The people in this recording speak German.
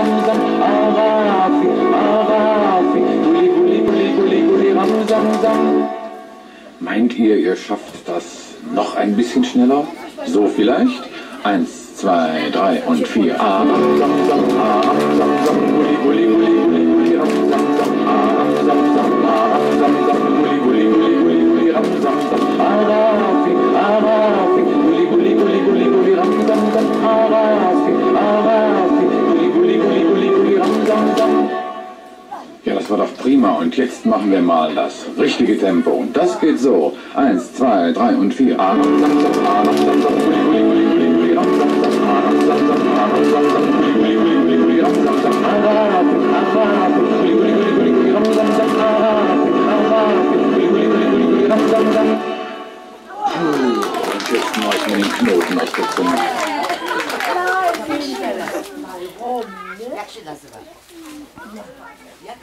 arafi, arafi. Meint ihr, ihr schafft das noch ein bisschen schneller? So vielleicht? Eins, zwei, drei und vier. Ah, ramzam, Ja, das war doch prima. Und jetzt machen wir mal das richtige Tempo. Und das geht so. Eins, zwei, drei und vier. Zam. Und jetzt mache ich mir den Knoten aus der Zunge. Jak się nazywa? Jak?